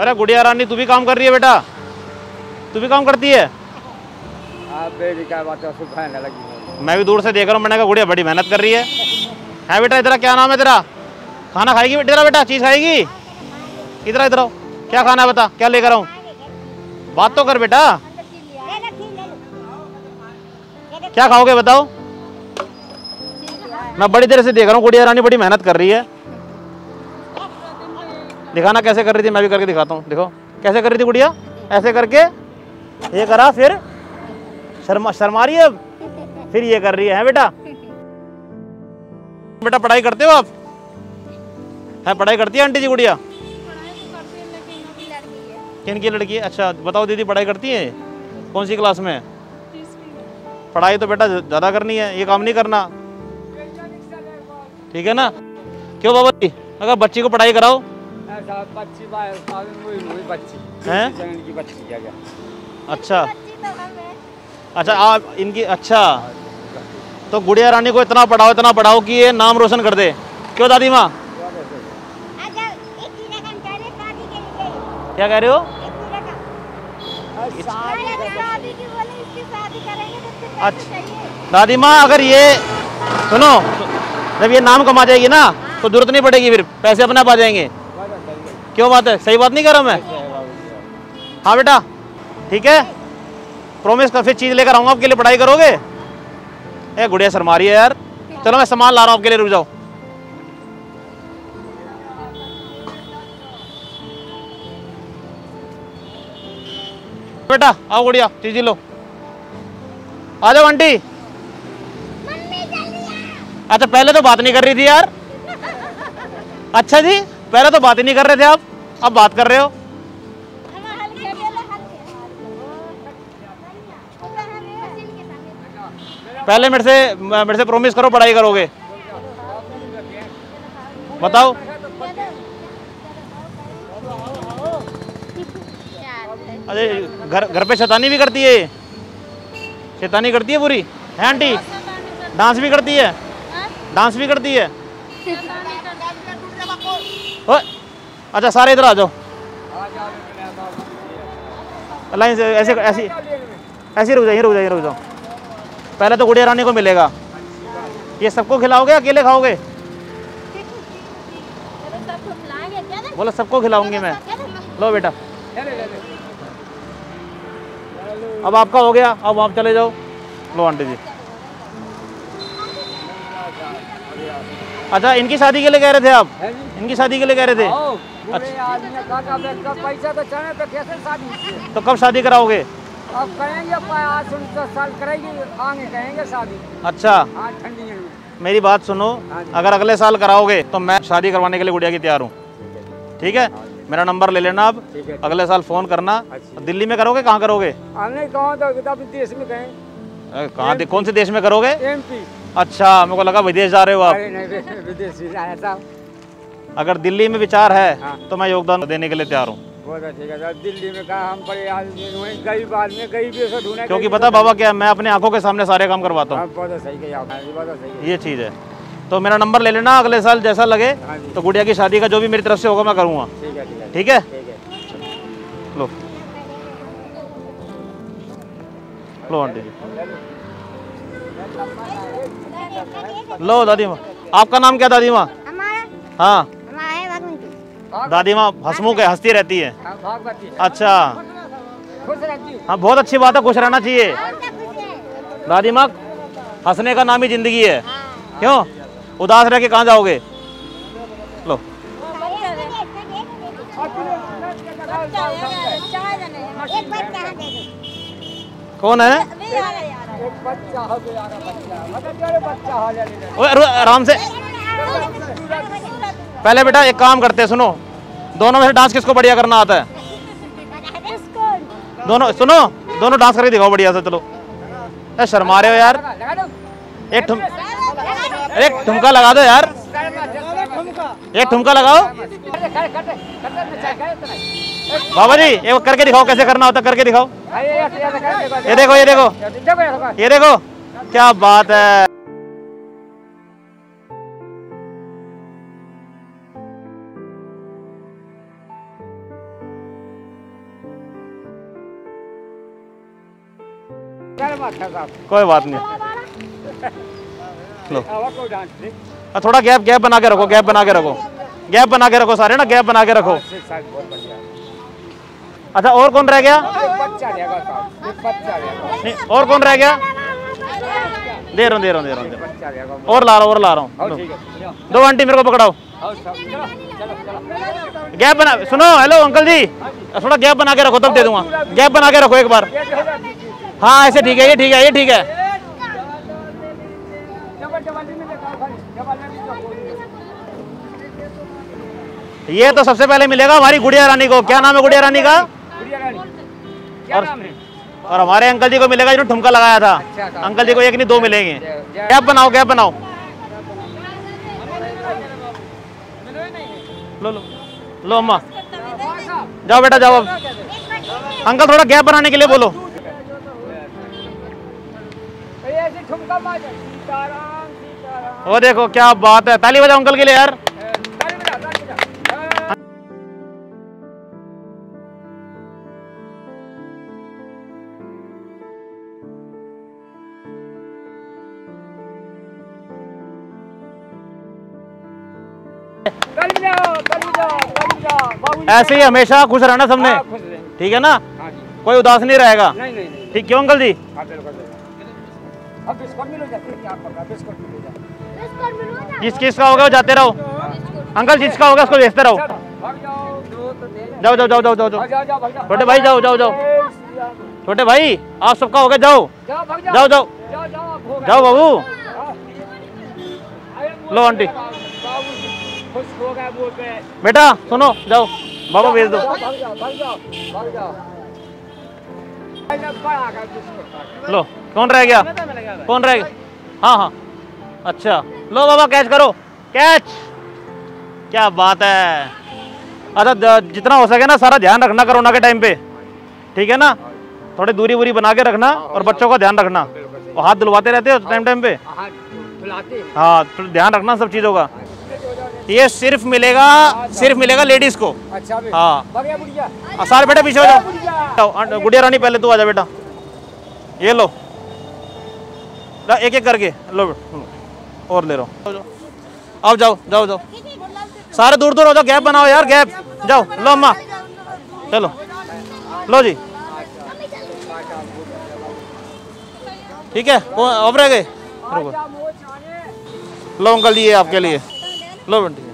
अरे गुड़िया रानी तू भी काम कर रही है बेटा? तू भी काम करती है? आप बेटी क्या बात है लगी मैं भी दूर से देख रहा हूँ मैंने कहा गुड़िया बड़ी मेहनत कर रही है। है बेटा इधर क्या नाम है तेरा? खाना खाएगी बेटा बेटा चीज़ खाएगी? इधर इधर क्या खाना है बता क्या लेकर आऊँ? बात तो कर बेटा। क्या खाओगे बताओ? मैं बड़ी देर से देख रहा हूँ गुड़िया रानी बड़ी मेहनत कर रही है। दिखाना कैसे कर रही थी मैं भी करके दिखाता हूँ। देखो कैसे कर रही थी गुड़िया? ऐसे करके ये करा फिर शर्मा शर्मा रही है फिर ये कर रही है, बेटा? बेटा पढ़ाई करते हो आप? है पढ़ाई करती है आंटी जी गुड़िया? किन की लड़की है? अच्छा बताओ दीदी पढ़ाई करती है? कौन सी क्लास में? पढ़ाई तो बेटा ज़्यादा करनी है ये काम नहीं करना। ठीक है ना? क्यों बाबा जी? अगर बच्ची को पढ़ाई कराओ अच्छा। अच्छा आप इनकी अच्छा। तो गुड़िया रानी को इतना पढ़ाओ इतना पढ़ाओ कि ये नाम रोशन कर दे। क्यों दादी माँ? क्या कह रहे हो? अच्छा। दादी माँ, अगर ये, सुनो, जब ये नाम कमा जाएगी ना तो ज़रूरत नहीं पड़ेगी फिर, पैसे अपने आप आ जाएँगे। क्यों बात है? सही बात नहीं कर रहा मैं? हाँ बेटा, ठीक है? प्रोमिस कर, फिर चीज़ लेकर आऊँगा, आपके लिए पढ़ाई करोगे? ए, गुड़िया शर्मा रही है यार। चलो मैं सामान ला रहा हूँ, आपके लिए रुक जाओ। बेटा, आओ गुड़िया, चीज़ लो। आ जाओ, आंटी। अच्छा पहले तो बात नहीं कर रही थी यार। अच्छा जी, पहले तो बात ही नहीं कर रहे थे आप। अब बात कर रहे हो? पहले मेरे से मेरे से प्रॉमिस करो, पढ़ाई करोगे। बताओ। अरे, घर घर पे शैतानी भी करती है? शैतानी करती है पूरी? है आंटी? डांस भी करती है? डांस भी करती है? अच्छा सारे इधर आ जाओ। लाइन से ऐसे, ऐसी, ऐसे रुक जाइए रुक जाइए रुक जाओ। पहले तो गुड़िया रानी को मिलेगा। ये सबको खिलाओगे, अकेले खाओगे? बोला, सबको खिलाऊँगी मैं। लो बेटा। अब आपका हो गया, अब आप चले जाओ। लो आंटी जी। अच्छा इनकी शादी के लिए कह रहे थे आप? इनकी शादी के लिए कह रहे थे? आओ बूढ़े आदमी ने कहा था, "बेटा, पैसा तो तो तो कब शादी कराओगे? अब करेंगे साल करेंगे आगे कहेंगे शादी। अच्छा। हाँ ठंडी मेरी बात सुनो हाँ अगर अगले साल कराओगे तो मैं शादी करवाने के लिए गुड़िया की तैयार हूँ। ठीक है? मेरा नंबर ले लेना आप। अगले साल फ़ोन करना। अच्छा। दिल्ली में करोगे कहाँ करोगे? हमने कहा तो देश में कहाँ। कौन से देश में करोगे? M P. अच्छा मेरे को लगा विदेश जा रहे हो आप। अरे नहीं वे- था। अगर दिल्ली में विचार है हाँ। तो मैं योगदान देने के लिए तैयार हूँ। बहुत ठीक दिल्ली में कहा हम बड़े आदमी वहीं गरीब आदमी गरीबी ढूंढे क्योंकि पता बाबा क्या मैं अपने आँखों के सामने सारे काम करवाता हूँ। हाँ बहुत सही ये चीज़ है। तो मेरा नंबर ले लेना अगले साल जैसा लगे हाँ तो गुड़िया की शादी का जो भी मेरी तरफ़ से होगा मैं करूँगा। ठीक है लो। लो आंटी। जी लो दादी माँ आपका नाम क्या दादी माँ हाँ है दादी माँ हंसमुख है हंसती रहती है हाँ, अच्छा खुश रहती हूँ हाँ बहुत अच्छी बात है खुश रहना चाहिए है दादी माँ हंसने का नाम ही ज़िंदगी है क्यों उदास रह के कहाँ जाओगे लो हाँ कौन है हो मतलब हो आराम से पहले बेटा एक काम करते हैं सुनो दोनों में से डांस किसको बढ़िया करना आता है दोनों सुनो दोनों डांस करके दिखाओ बढ़िया से चलो अरे शर्मा रहे हो यार एक ठुम एक ठुमका लगा दो यार एक ठुमका लगाओ बाबा जी, ये करके दिखाओ कैसे करना होता करके दिखाओ। ये देखो ये देखो। ये देखो, क्या बात है। कोई बात नहीं। लो। थोड़ा गैप गैप बना के रखो, गैप बना के रखो। गैप बना के रखो सारे ना, गैप बना के रखो। अच्छा और कौन रह गया? नहीं और कौन रह गया? दे रहा हूँ दे रहा हूँ दे रहा हूँ और ला रहा हूँ और ला रहा हूँ। दो। आंटी मेरे को पकड़ाओ। गैप बना सुनो हेलो अंकल जी। थोड़ा गैप बना के रखो तब दे दूँगा। गैप बना के रखो एक बार। है ऐसे ठीक है ये ठीक है ये ठीक है। ये तो सबसे पहले मिलेगा हमारी गुड़िया रानी को। क्या नाम है गुड़िया रानी का? है? और हमारे अंकल जी को मिलेगा जिन्होंने ठुमका लगाया था। अच्छा अंकल जी को एक नहीं दो मिलेंगे। गैप बनाओ गैप बनाओ? लो लो। लो अम्मा। जाओ बेटा जाओ। अब अंकल थोड़ा गैप बनाने के लिए बोलो। वो देखो क्या बात है। ताली बजाओ अंकल के लिए यार। ऐसे ही हमेशा खुश रहना सबने। हाँ। ठीक है ना? हाँ कोई उदास नहीं रहेगा। नहीं नहीं नहीं। ठीक क्यों अंकल जी? हाँ बिल्कुल बिल्कुल। अब बिस्कुट मिलो जाते क्या पका बिस्कुट मिलो जाते जिस किसका होगा वो जाते रहो। अंकल जिसका होगा उसको भेजते रहो। जाओ तो दे जाओ जाओ जाओ जाओ जाओ जाओ। छोटे भाई जाओ जाओ जाओ। छोटे भाई आप सबका होगा जाओ। जाओ जाओ। जाओ बाबू। लो आंटी। बाबू जी खुश हो गए वो पे बेटा सुनो जाओ बाबा भेज दो। लो कौन रह गया? कौन रह गया? हाँ हाँ। अच्छा। लो बाबा कैच करो। कैच क्या बात है। अच्छा जितना हो सके ना सारा ध्यान रखना कोरोना के टाइम पे। ठीक है ना? थोड़ी दूरी वूरी बना के रखना और बच्चों का ध्यान रखना। और हाथ धुलवाते रहते हो टाइम टाइम पे? हाँ हैं। हाँ थोड़ा ध्यान रखना सब चीज़ों का। ये सिर्फ़ मिलेगा सिर्फ़ मिलेगा लेडीज़ को। अच्छा हाँ। सारे बेटा पीछे हो जाओ। गुड़िया रानी पहले तू आ आजा बेटा। ये लो। एक एक करके। लो और ले रहा अब जाओ जाओ जाओ। सारे दूर दूर हो जाओ। गैप बनाओ यार गैप। जाओ लो अम्मा। चलो। लो जी। ठीक है कौन अब रह गए। लो अंकल जी ये आपके लिए। लो बेटी